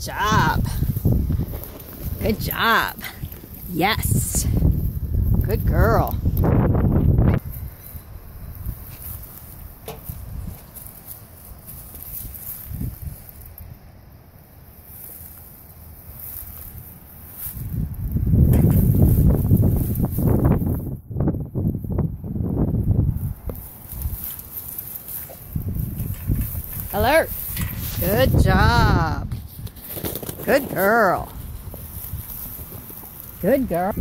Job. Good job. Yes. Good girl. Alert. Good job. Good girl. Good girl. I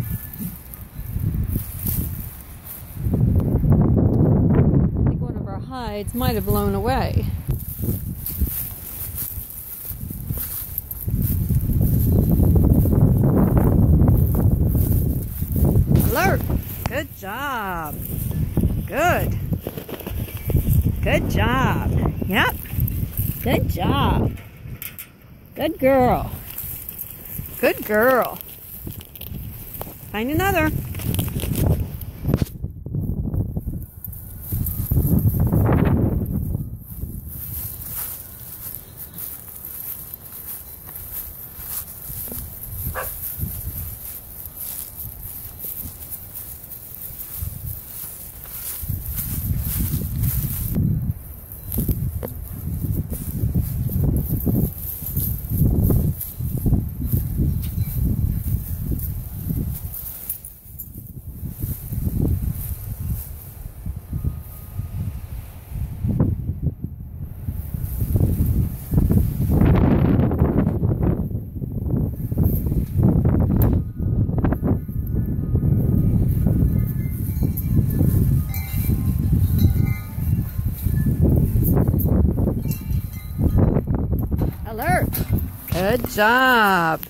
think one of our hides might have blown away. Alert. Good job. Good. Good job. Yep. Good job. Good girl. Good girl. Find another. Alert. Good job.